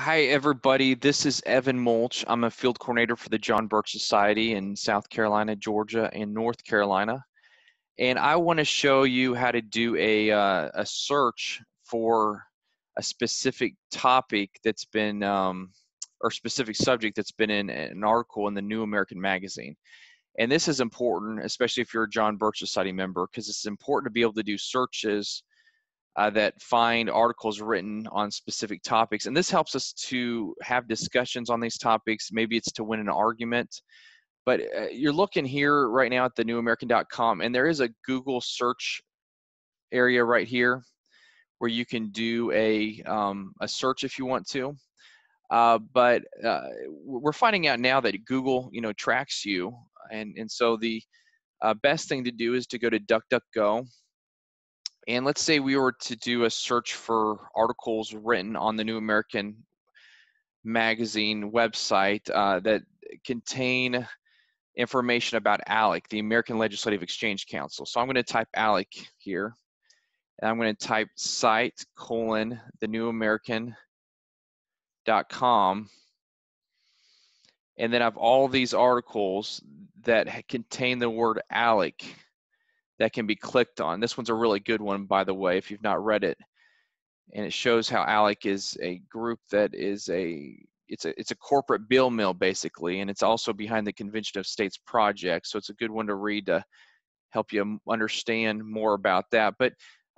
Hi, everybody. This is Evan Mulch. I'm a field coordinator for the John Birch Society in South Carolina, Georgia, and North Carolina. And I want to show you how to do a, uh, a search for a specific topic that's been, um, or specific subject that's been in an article in the New American Magazine. And this is important, especially if you're a John Birch Society member, because it's important to be able to do searches uh, that find articles written on specific topics. And this helps us to have discussions on these topics. Maybe it's to win an argument. But uh, you're looking here right now at the newamerican.com, and there is a Google search area right here where you can do a, um, a search if you want to. Uh, but uh, we're finding out now that Google, you know, tracks you, and and so the uh, best thing to do is to go to DuckDuckGo and let's say we were to do a search for articles written on the New American Magazine website uh, that contain information about ALEC, the American Legislative Exchange Council. So I'm going to type ALEC here, and I'm going to type site colon the New American dot com, and then I have all these articles that contain the word ALEC that can be clicked on. This one's a really good one, by the way, if you've not read it. And it shows how ALEC is a group that is a it's a it's a corporate bill mill basically, and it's also behind the Convention of States project. So it's a good one to read to help you understand more about that. But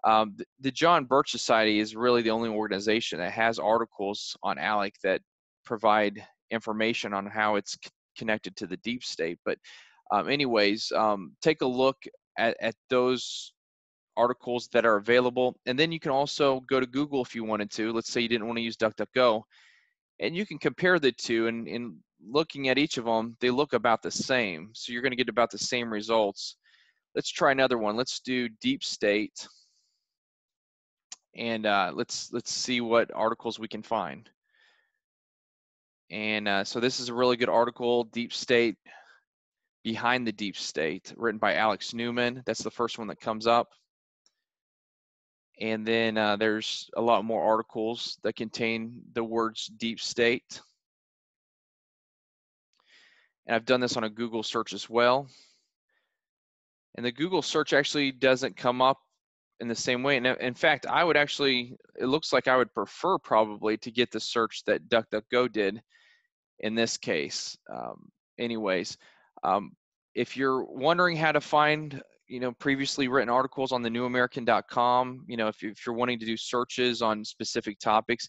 um, the, John Birch Society is really the only organization that has articles on ALEC that provide information on how it's connected to the deep state. But um, anyways, um, take a look at, at those articles that are available. And then you can also go to Google if you wanted to. Let's say you didn't want to use DuckDuckGo. And you can compare the two. And in looking at each of them, they look about the same. So you're going to get about the same results. Let's try another one. Let's do deep state. And uh, let's let's see what articles we can find. And uh, so this is a really good article, Deep State Behind the Deep State, written by Alex Newman. That's the first one that comes up. And then uh, there's a lot more articles that contain the words deep state. And I've done this on a Google search as well. And the Google search actually doesn't come up in the same way. And in fact, I would actually, it looks like I would prefer probably to get the search that DuckDuckGo did in this case. Um, anyways, um, if you're wondering how to find you know previously written articles on the newamerican.com you know if, if you're wanting to do searches on specific topics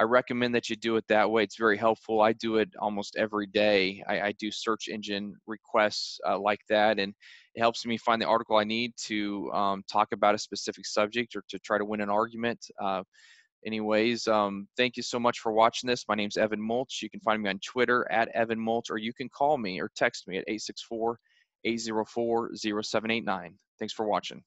i recommend that you do it that way. It's very helpful. I do it almost every day. I, I do search engine requests uh, like that and it helps me find the article i need to um, talk about a specific subject or to try to win an argument uh, anyways, um, thank you so much for watching this. My name's Evan Mulch. You can find me on Twitter at Evan Mulch, or you can call me or text me at 864 804 0789. Thanks for watching.